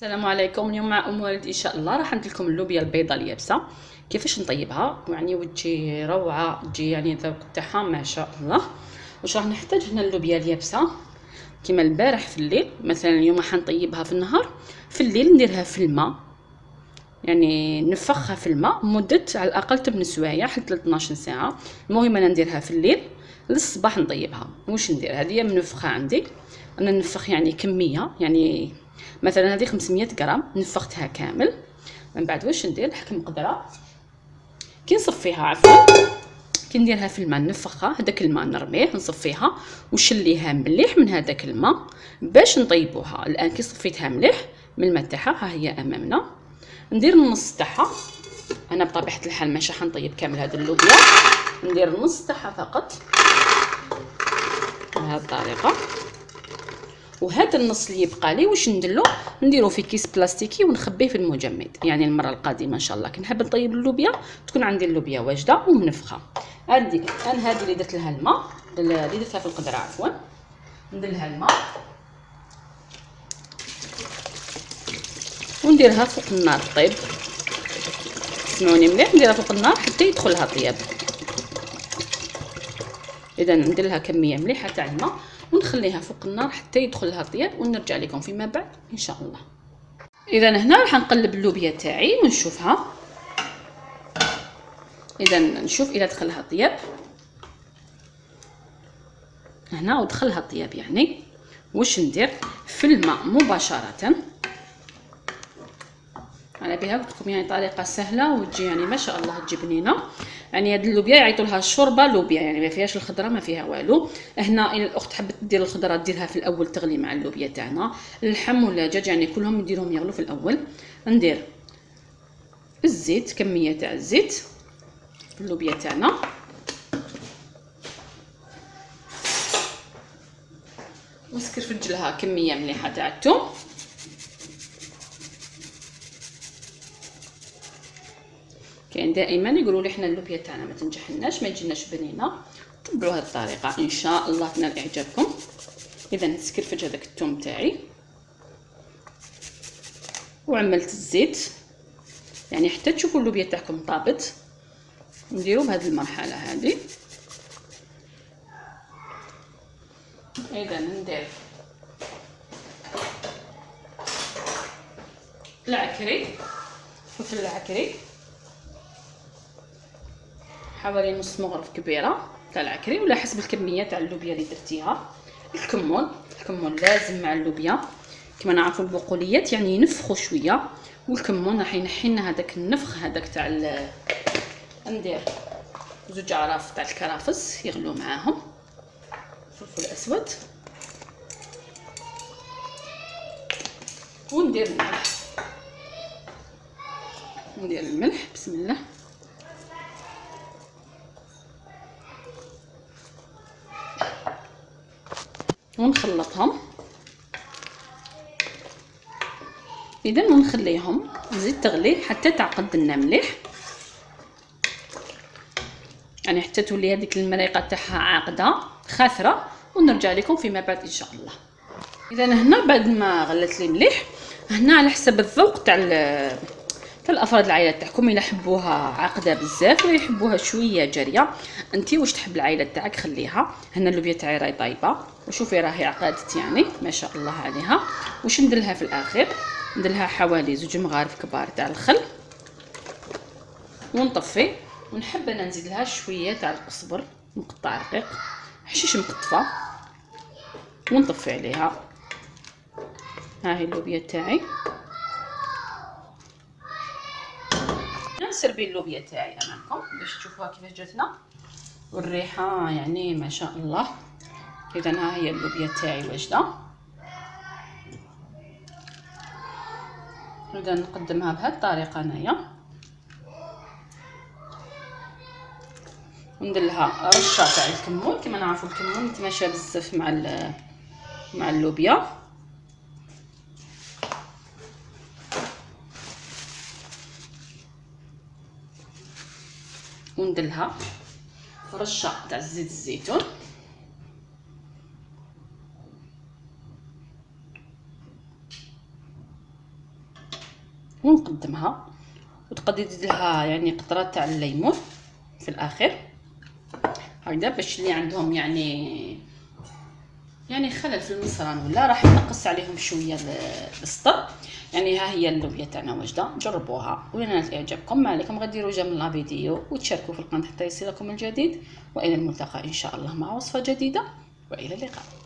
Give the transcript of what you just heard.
السلام عليكم. اليوم مع ام ولد إن شاء الله. راح ندير لكم اللوبيا البيضاء اليابسة. كيفاش نطيبها؟ يعني وتجي روعة تجي يعني الذوق تاعها ما شاء الله. واش راح نحتاج هنا اللوبيا اليابسة؟ كيما البارح في الليل مثلا اليوم حنطيبها في النهار. في الليل نديرها في الماء. يعني نفخها في الماء مدة على الأقل 8 سوايع حتى 12 ساعة. المهم أنا نديرها في الليل. للصباح نطيبها. واش ندير؟ هذه منفخة عندي. أنا نفخ يعني كمية يعني مثلا هذه 500 غرام نفختها كامل. من بعد واش ندير؟ نحكم قدرة. كي نصفيها عفوا. كي نديرها في الماء نفخها هذاك الماء نرميه نصفيها. ونشليها مليح من هذاك الماء. باش نطيبوها. الآن كي صفيتها مليح من الماء تاعها ها هي أمامنا. ندير النص تاعها. أنا بطبيعة الحال ماشي حنطيب كامل هذا اللوبيا. ندير النص تاعها فقط. بهذه الطريقة. وهذا النص اللي يبقى لي واش نديرو نديرو في كيس بلاستيكي ونخبيه في المجمد. يعني المرة القادمة إن شاء الله. كي نحب نطيب اللوبيا تكون عندي اللوبيا واجدة ومنفخه عندي أنا هذه اللي درت لها الماء اللي درتها في القدرة عفوا. ندير لها الماء. ونديرها فوق النار طيب. سمعوني مليح؟ نديرها فوق النار حتى يدخلها طياب. اذا ندير لها كمية مليحة تاع الماء. ونخليها فوق النار حتى يدخلها طياب ونرجع لكم فيما بعد إن شاء الله. إذا هنا راح نقلب اللوبيا تاعي ونشوفها. إذا نشوف إلى دخلها طياب هنا ودخلها طياب يعني. واش ندير؟ في الماء مباشرة. على بها قلت لكم يعني طريقة سهلة وتجي يعني ما شاء الله تجي بنينه يعني هاد اللوبيا يعيطوا لها شوربه لوبيا يعني ما فيهاش الخضرة ما فيها والو. هنا إلى الأخت حبت دير الخضرة ديرها في الأول تغلي مع اللوبيا تاعنا. اللحم ولا الدجاج يعني كلهم نديرهم يغلوا في الأول. ندير الزيت كمية تاع الزيت في اللوبيا تاعنا. ونسكر لها كمية مليحة تاع الثوم كاين دائما يقولوا لي حنا اللوبيا تاعنا ما تنجحناش ما تجيناش بنينة. طبقوا هذه الطريقة. إن شاء الله تنال اعجابكم اذا نسكرفج هذاك الثوم تاعي. وعملت الزيت. يعني حتى تشوفوا اللوبيا تاعكم طابت. نديرو بهذه المرحلة هذه اذا ندير العكري. فلفل العكري. حوالي نص مغرف كبيرة تاع العكري ولا حسب الكمية تاع اللوبيا اللي درتيها. الكمون الكمون لازم مع اللوبيا. كما نعرفوا البقوليات يعني ينفخوا شوية. والكمون راح ينحي لنا هذاك النفخ هذاك تاع ندير زوج عراف تاع الكرافس يغلو معاهم. فلفل أسود. وندير الملح. ندير الملح بسم الله. ونخلطهم. اذا ونخليهم نزيد تغلي حتى تعقد لنا مليح. يعني حتى تولي هذيك المريقة تاعها عاقدة خاثرة ونرجع لكم فيما بعد إن شاء الله. اذا هنا بعد ما غلت لي مليح هنا على حسب الذوق تاع الافراد العائلة تاعكم الا حبوها عاقدة بزاف ولا يحبوها شوية جارية. انت واش تحب العائلة تاعك؟ خليها. هنا اللوبيا تاعي راهي طايبة. وشوفي راهي عقدت يعني ما شاء الله عليها. واش نديرلها في الاخير نديرلها حوالي زوج مغارف كبار تاع الخل. ونطفي. ونحب أنا نزيد لها شوية تاع القزبر مقطع رقيق. حشيش مقطفة. ونطفي عليها. ها هي اللوبيا تاعي. نسربي اللوبيا تاعي امامكم باش تشوفوها كيفاش جاتنا. والريحة يعني ما شاء الله. اذا ها هي اللوبيا تاعي واجدة. نبدا نقدمها بهذه الطريقة أنايا. وندير لها رشة تاع الكمون. كما نعرفوا الكمون يتماشى بزاف مع مع اللوبيا. وندلها. رشه تاع زيت الزيتون. ونقدمها. وتقدري تزيد لها يعني قطرة تاع الليمون في الآخر. هكذا باش اللي عندهم يعني يعني خلل في المصران ولا راح نقص عليهم شوية السطر. يعني ها هي اللوبيا تاعنا واجدة جربوها. وين اعجابكم ما عليكم غير ديروا جيم لا فيديو وتشاركوا في القناة حتى يصلكم الجديد. وإلى الملتقى إن شاء الله مع وصفة جديدة. وإلى اللقاء.